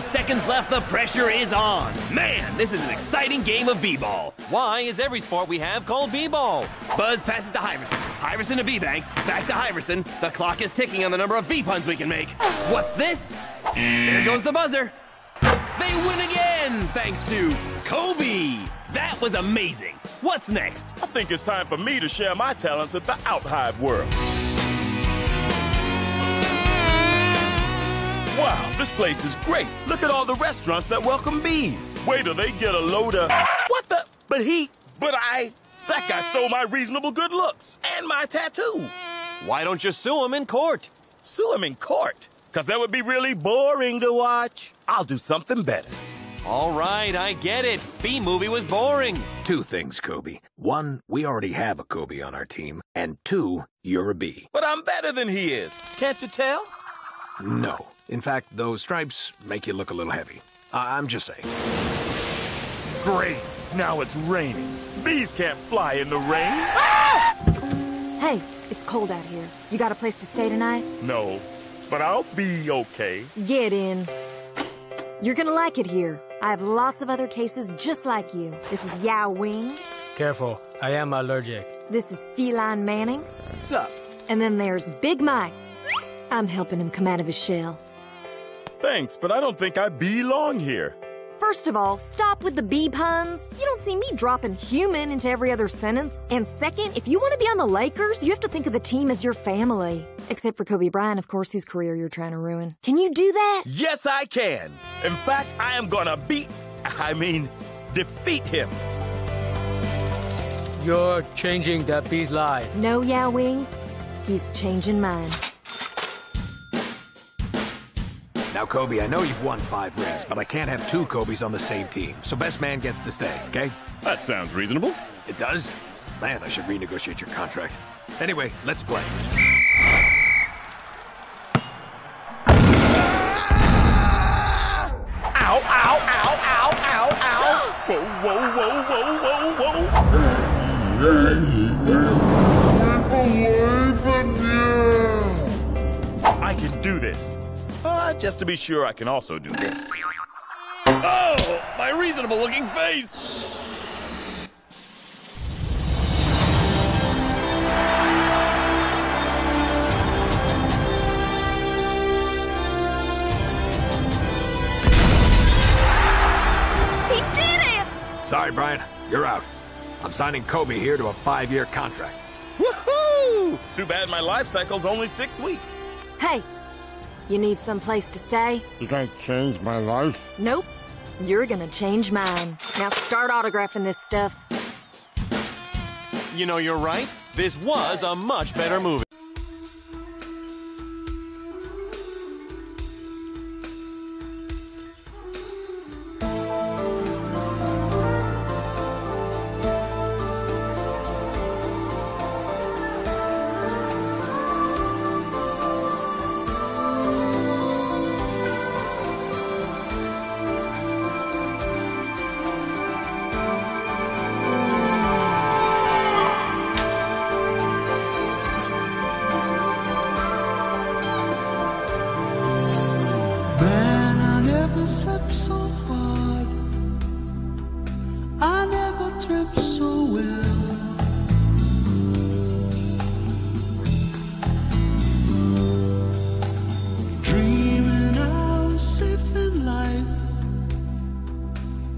seconds left, the pressure is on. Man, this is an exciting game of b-ball. Why is every sport we have called b-ball? Buzz passes to Hyverson. Hyverson to B-Banks. Back to Hyverson. The clock is ticking on the number of B-puns we can make. What's this? There goes the buzzer. They win again, thanks to Kobe. That was amazing. What's next? I think it's time for me to share my talents with the Out-Hive world. Wow, this place is great. Look at all the restaurants that welcome bees. Wait till they get a load of... What the... But he... But I... That guy stole my reasonable good looks. And my tattoo. Why don't you sue him in court? Sue him in court? Because that would be really boring to watch. I'll do something better. All right, I get it. B-movie was boring. Two things, Kobe. One, we already have a Kobe on our team. And two, you're a B. But I'm better than he is. Can't you tell? No. In fact, those stripes make you look a little heavy. I- I'm just saying. Great. Now it's raining. Bees can't fly in the rain. Ah! Hey, it's cold out here. You got a place to stay tonight? No, but I'll be okay. Get in. You're gonna like it here. I have lots of other cases just like you. This is Yao Wing. Careful, I am allergic. This is Feline Manning. Sup? And then there's Big Mike. I'm helping him come out of his shell. Thanks, but I don't think I belong here. First of all, stop with the bee puns. You don't see me dropping human into every other sentence. And second, if you want to be on the Lakers, you have to think of the team as your family. Except for Kobe Bryant, of course, whose career you're trying to ruin. Can you do that? Yes, I can. In fact, I am gonna beat, I mean, defeat him. You're changing that bee's life. No, Yao Wing. He's changing mine. Now, Kobe, I know you've won five rings, but I can't have two Kobes on the same team. So best man gets to stay, okay? That sounds reasonable. It does? Man, I should renegotiate your contract. Anyway, let's play. Ow, ow, ow, ow, ow, ow. whoa, whoa, whoa, whoa, whoa, whoa. I can do this. Uh, just to be sure, I can also do this. Oh, my reasonable looking face. He did it! Sorry, Brian. You're out. I'm signing Kobe here to a five-year contract. Woohoo! Too bad my life cycle's only six weeks. Hey, you need some place to stay? You can't change my life. Nope. You're gonna change mine. Now start autographing this stuff. You know, you're right. This was a much better movie.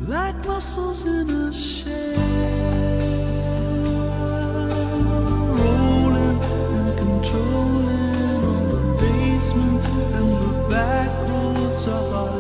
Like mussels in a shell. Rolling and controlling all the basements and the back roads of our